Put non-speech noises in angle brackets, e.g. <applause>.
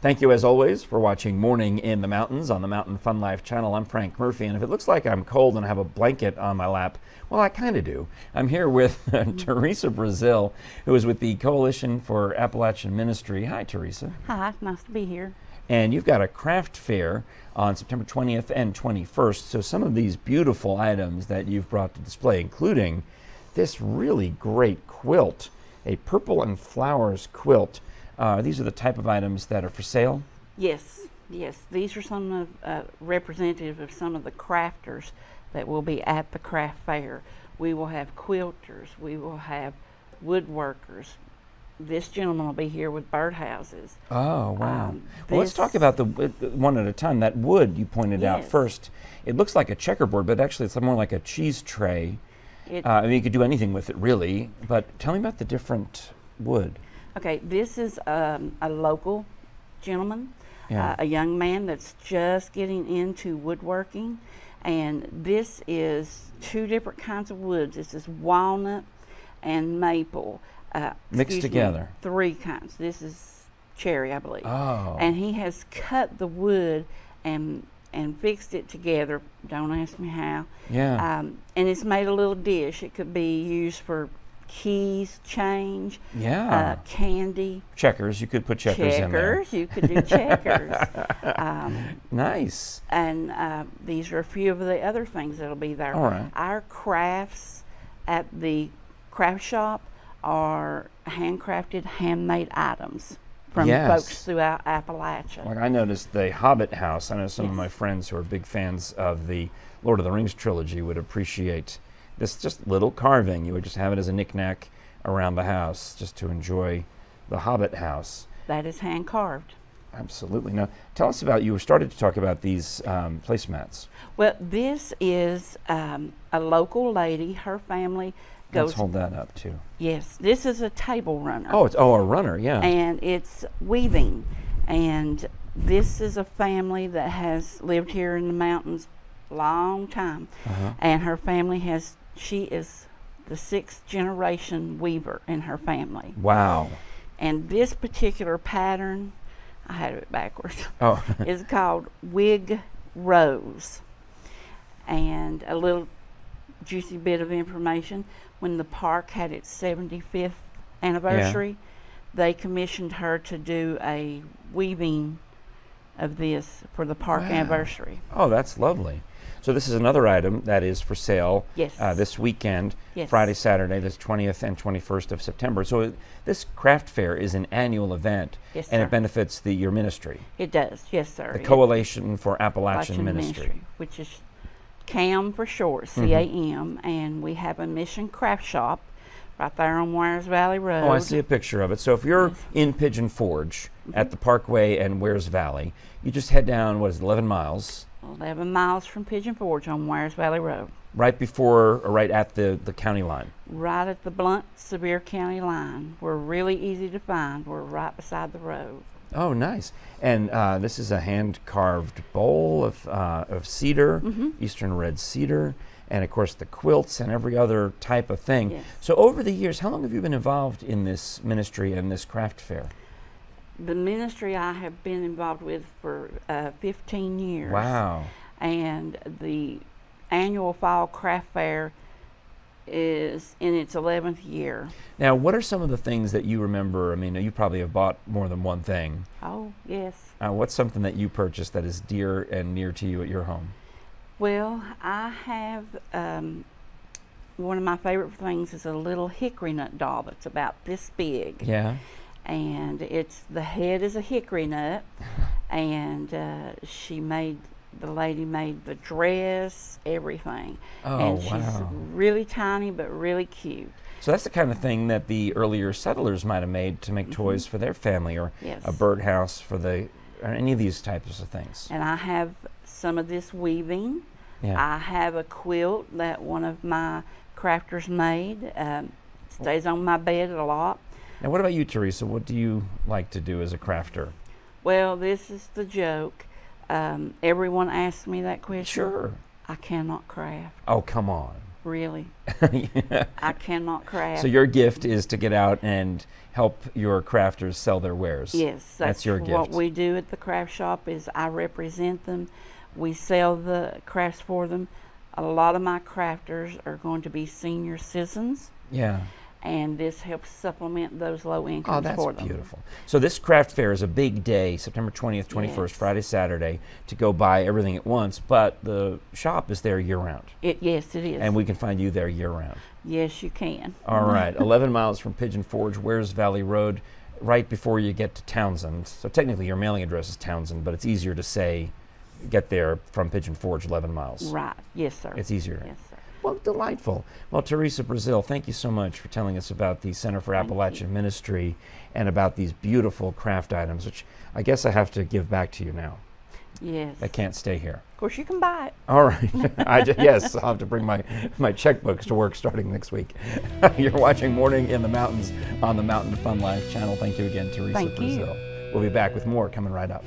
Thank you, as always, for watching Morning in the Mountains on the Mountain Fun Life channel. I'm Frank Murphy, and if it looks like I'm cold and I have a blanket on my lap, well, I kind of do. I'm here with <laughs> Teresa Brazil, who is with the Coalition for Appalachian Ministry. Hi, Teresa. Hi, nice to be here. And you've got a craft fair on September 20th and 21st. So, some of these beautiful items that you've brought to display, including this really great quilt, a purple and flowers quilt uh, these are the type of items that are for sale? Yes, yes. These are some of uh, representative of some of the crafters that will be at the craft fair. We will have quilters, we will have woodworkers. This gentleman will be here with birdhouses. Oh, wow. Um, well, let's talk about the uh, one at a time. That wood you pointed yes. out first. It looks like a checkerboard, but actually it's more like a cheese tray. It, uh, I mean, you could do anything with it, really. But tell me about the different wood. Okay, this is um, a local gentleman, yeah. uh, a young man that's just getting into woodworking. And this is two different kinds of woods. This is walnut and maple. Uh, Mixed together. Me, three kinds. This is cherry, I believe. Oh. And he has cut the wood and and fixed it together. Don't ask me how. Yeah. Um, and it's made a little dish. It could be used for keys change. Yeah. Uh, candy. Checkers. You could put checkers, checkers in there. You could do checkers. <laughs> um, nice. And uh, these are a few of the other things that'll be there. All right. Our crafts at the craft shop are handcrafted, handmade items from yes. folks throughout Appalachia. Like I noticed the Hobbit house. I know some yes. of my friends who are big fans of the Lord of the Rings trilogy would appreciate this just little carving. You would just have it as a knickknack around the house just to enjoy the Hobbit house. That is hand carved. Absolutely. Now, tell us about you were started to talk about these um, placemats. Well, this is um, a local lady. Her family goes. Let's hold that up too. Yes, this is a table runner. Oh, it's oh a runner, yeah. And it's weaving, and this is a family that has lived here in the mountains long time, uh-huh. and her family has she is the sixth generation weaver in her family. Wow. And this particular pattern, I had it backwards, <laughs> oh. <laughs> is called Whig Rose. And a little juicy bit of information when the park had its 75th anniversary, yeah. they commissioned her to do a weaving of this for the park wow. anniversary. Oh, that's lovely. So this is another item that is for sale yes. uh, this weekend, yes. Friday, Saturday, this 20th and 21st of September. So this craft fair is an annual event, yes, and it benefits the your ministry. It does, yes, sir. The Coalition for Appalachian, Appalachian ministry. ministry. which is CAM for short, C A M, mm-hmm. and we have a mission craft shop right there on Wears Valley Road. Oh, I see a picture of it. So if you're yes. in Pigeon Forge mm-hmm. at the Parkway and Wears Valley, you just head down, what is it, 11 miles? 11 miles from Pigeon Forge on Wears Valley Road. Right before or right at the, the county line? Right at the Blount Sevier County line. We're really easy to find. We're right beside the road. Oh, nice. And uh, this is a hand carved bowl of, uh, of cedar, mm-hmm. eastern red cedar, and of course the quilts and every other type of thing. Yes. So, over the years, how long have you been involved in this ministry and this craft fair? The ministry I have been involved with for uh, 15 years. Wow. And the annual fall craft fair is in its 11th year. Now, what are some of the things that you remember? I mean, you probably have bought more than one thing. Oh, yes. Uh, what's something that you purchased that is dear and near to you at your home? Well, I have um, one of my favorite things is a little hickory nut doll that's about this big. Yeah and it's the head is a hickory nut, and uh, she made the lady made the dress, everything. Oh, and wow. she's really tiny but really cute. So that's the kind of thing that the earlier settlers might have made to make mm-hmm. toys for their family, or yes. a birdhouse for the, or any of these types of things. And I have some of this weaving. Yeah. I have a quilt that one of my crafters made. Um, stays on my bed a lot. Now, what about you, Teresa? What do you like to do as a crafter? Well, this is the joke. Um, everyone asks me that question. Sure. I cannot craft. Oh, come on. really. <laughs> I cannot craft. So your gift is to get out and help your crafters sell their wares. yes, that's, that's your what we do at the craft shop. Is I represent them. We sell the crafts for them. A lot of my crafters are going to be senior citizens, Yeah. And this helps supplement those low oh, incomes Oh, that's for them. beautiful. So this craft fair is a big day, September 20th, 21st, Yes. Friday, Saturday, to go buy everything at once. But the shop is there year round, It yes, it is. and we can find you there year round. yes, you can. All <laughs> right, 11 miles from Pigeon Forge, Wears Valley Road, right before you get to Townsend. So technically, your mailing address is Townsend, but it's easier to say get there from Pigeon Forge, 11 miles. Right. Yes, sir. It's easier. Yes. Well, delightful. Well, Teresa Brazil, thank you so much for telling us about the Center for Thank Appalachian Ministry and about these beautiful craft items, which I guess I have to give back to you now. Yes. I can't stay here. Of course, you can buy it. All right. <laughs> <laughs> I ju- yes, I'll have to bring my, my checkbooks to work starting next week. <laughs> You're watching Morning in the Mountains on the Mountain Fun Life channel. Thank you again, Teresa Thank you. Brazil. We'll be back with more coming right up.